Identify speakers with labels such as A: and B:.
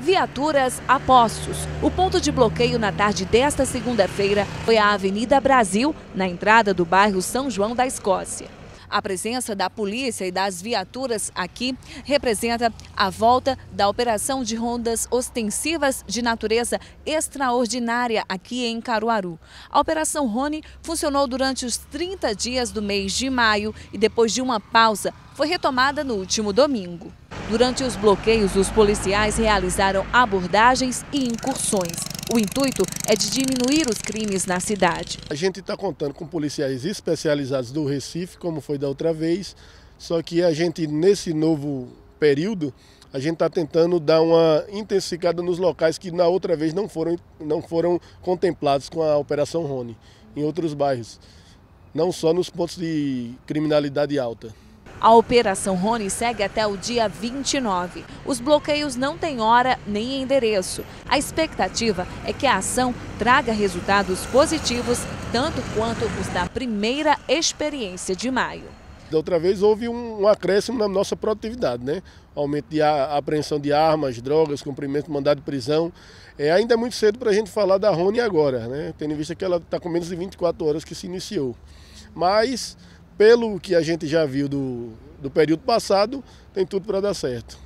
A: Viaturas a postos. O ponto de bloqueio na tarde desta segunda-feira foi a Avenida Brasil, na entrada do bairro São João da Escócia. A presença da polícia e das viaturas aqui representa a volta da operação de rondas ostensivas de natureza extraordinária aqui em Caruaru. A Operação Rony funcionou durante os 30 dias do mês de maio e depois de uma pausa foi retomada no último domingo. Durante os bloqueios, os policiais realizaram abordagens e incursões. O intuito é de diminuir os crimes na cidade.
B: A gente está contando com policiais especializados do Recife, como foi da outra vez, só que a gente, nesse novo período, a gente está tentando dar uma intensificada nos locais que na outra vez não foram, não foram contemplados com a Operação Rony, em outros bairros, não só nos pontos de criminalidade alta.
A: A Operação Rony segue até o dia 29. Os bloqueios não têm hora nem endereço. A expectativa é que a ação traga resultados positivos, tanto quanto os da primeira experiência de maio.
B: Da outra vez houve um, acréscimo na nossa produtividade, né? Aumento de apreensão de armas, drogas, cumprimento de mandado de prisão. É ainda muito cedo para a gente falar da Rony agora, né? Tendo em vista que ela está com menos de 24 horas que se iniciou. Mas pelo que a gente já viu do, do período passado, tem tudo para dar certo.